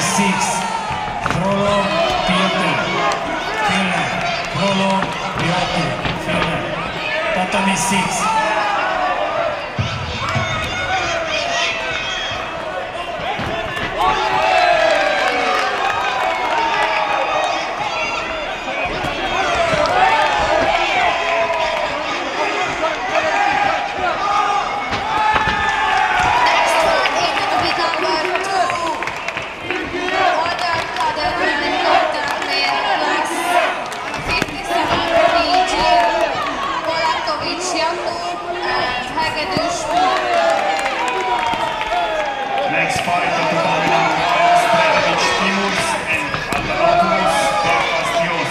6, Frollo Piotr, Finland. Frollo Piotr, Finland. Tatami 6. Next fight of the tournament, Strelevich Timus and Atanopoulos Karpastios.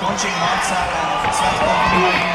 Coaching Marcel and Svetko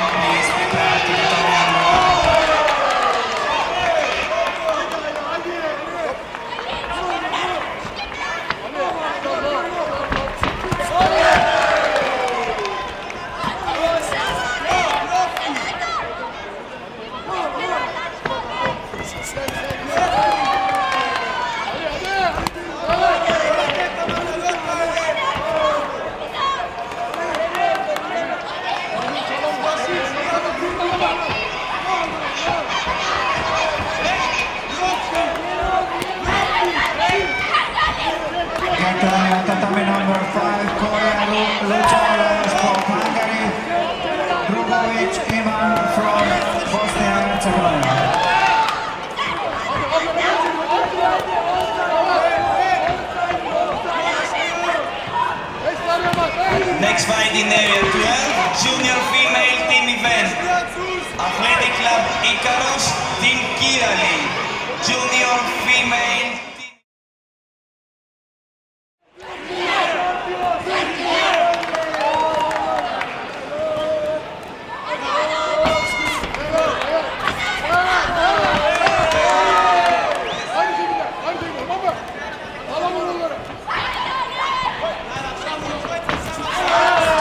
in area 12, junior female team event. Athletic Club Icarus, Team Kirali. Junior female team.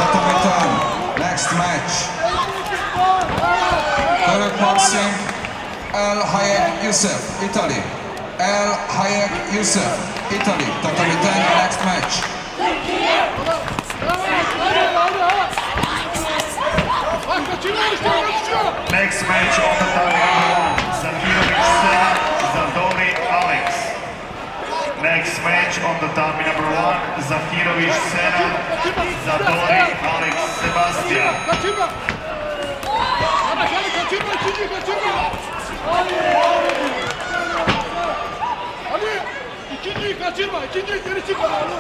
Tatami time. Next match. Current boxing. El Hayek Youssef, Italy. El Hayek Youssef, Italy. Tatami time. Next match. Next match of the tournament, Zahirovic Sena, Alex. Next match on the tournament number one, Zahirovic Sena, Zadori Alex Sebastian. Ali! İkinciyi kaçırma, ikinciyi geri çıkma Ali!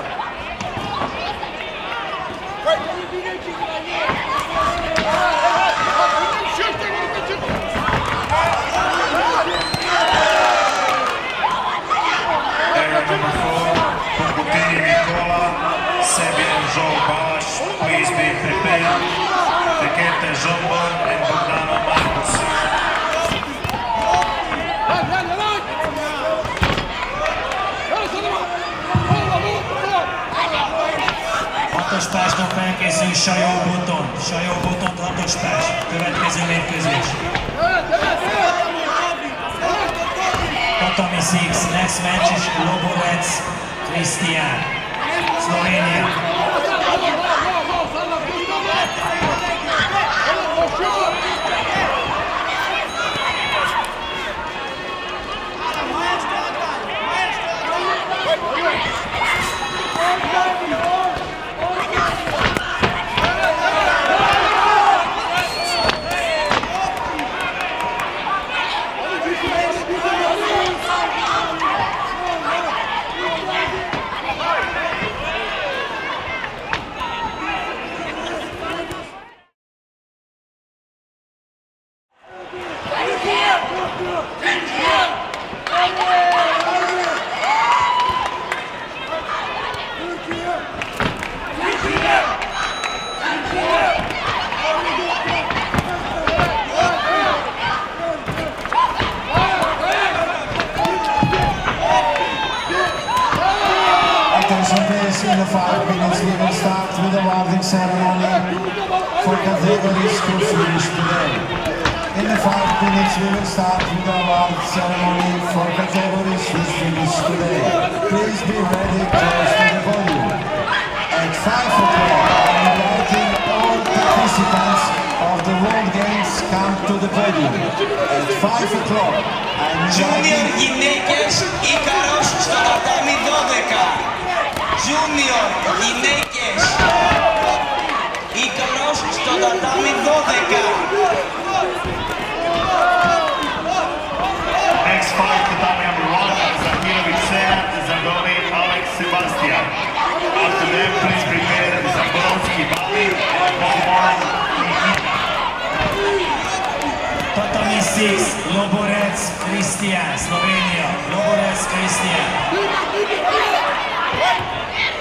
Ali yine çıkma Ali! Şöyle geri kaçırma! Butini Nikola, Sebin Žolbaš, Izbi Pepeja, Tekete Žolban and Bogdana Marković. hatos pásban felkészül Sajó Boton. Sajó Boton hatos pás. Következő mérkőzés. Tatami Six, next match is Lobovec Krisztián. Szlovénia. the five minutes we will start with the awarding ceremony for categories to finish today. In the five minutes, we will start with the award ceremony for categories which finished today. Please be ready close to the podium. At 5 o'clock, I'm inviting all participants of the World Games come to the podium. At 5 o'clock, I'm Junior inviting γυναίκες Ίκαρος στο τατάμι 12. Junior γυναίκες Ίκαρος στο τατάμι 12. Next fight, tatami number one, Zahirovic Senat, Zadori Alex Sebastian. After them, please prepare Zaborowski Bobby, Momoran Tatami 6, Loborec Christian, Slovenija. Loborec Christian. 快！